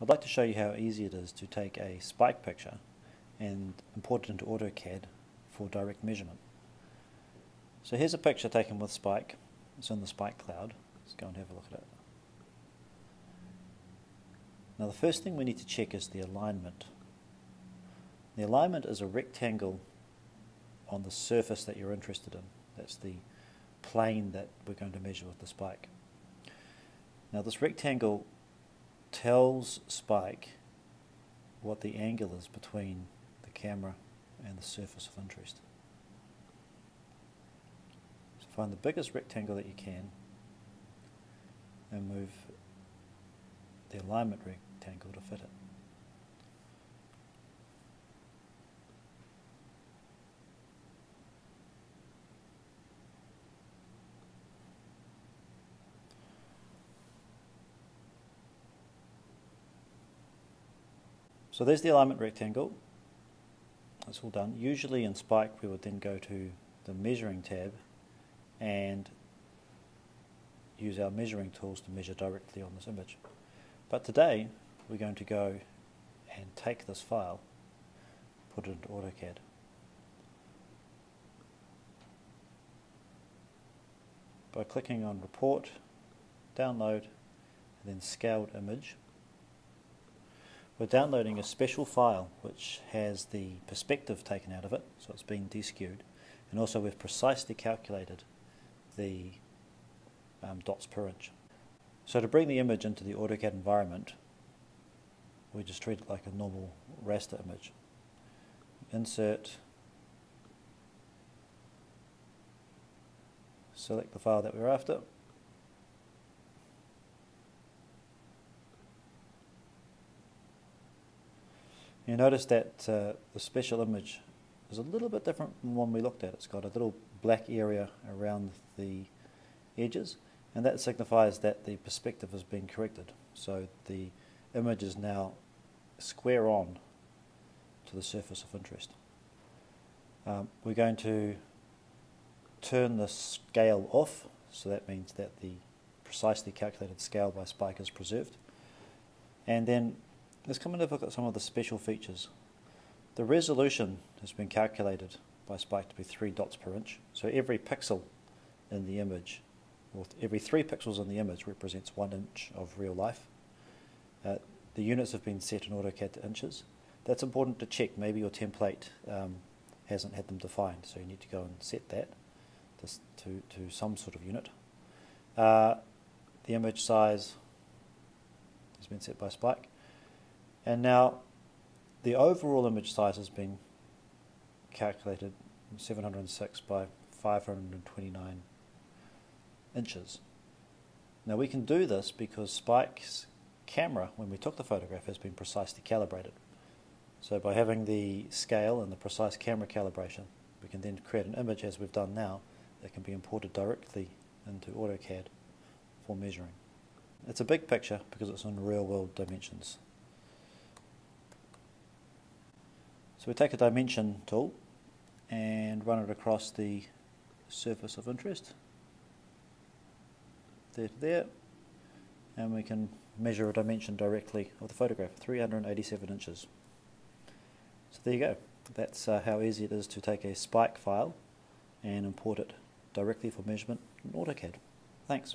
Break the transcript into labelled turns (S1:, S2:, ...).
S1: I'd like to show you how easy it is to take a spike picture and import it into AutoCAD for direct measurement. So here's a picture taken with spike. It's in the spike cloud. Let's go and have a look at it. Now the first thing we need to check is the alignment. The alignment is a rectangle on the surface that you're interested in. That's the plane that we're going to measure with the spike. Now this rectangle tells Spike what the angle is between the camera and the surface of interest. So find the biggest rectangle that you can and move the alignment rectangle to fit it. So there's the alignment rectangle. That's all done. Usually in Spike we would then go to the measuring tab and use our measuring tools to measure directly on this image. But today we're going to go and take this file, put it into AutoCAD. By clicking on Report, Download, and then Scaled Image, we're downloading a special file which has the perspective taken out of it, so it's been deskewed, and also we've precisely calculated the um, dots per inch. So to bring the image into the AutoCAD environment, we just treat it like a normal raster image. Insert, select the file that we're after, You notice that uh, the special image is a little bit different from one we looked at. It's got a little black area around the edges and that signifies that the perspective has been corrected. So the image is now square on to the surface of interest. Um, we're going to turn the scale off, so that means that the precisely calculated scale by Spike is preserved. And then Let's come and have a look at some of the special features. The resolution has been calculated by Spike to be 3 dots per inch. So every pixel in the image, or every 3 pixels in the image represents 1 inch of real life. Uh, the units have been set in AutoCAD to inches. That's important to check. Maybe your template um, hasn't had them defined, so you need to go and set that to, to, some sort of unit. Uh, the image size has been set by Spike. And now the overall image size has been calculated 706 by 529 inches. Now we can do this because Spike's camera, when we took the photograph, has been precisely calibrated. So by having the scale and the precise camera calibration, we can then create an image as we've done now that can be imported directly into AutoCAD for measuring. It's a big picture because it's in real world dimensions. So we take a dimension tool and run it across the surface of interest, there to there, and we can measure a dimension directly of the photograph, 387 inches. So there you go. That's uh, how easy it is to take a spike file and import it directly for measurement in AutoCAD. Thanks.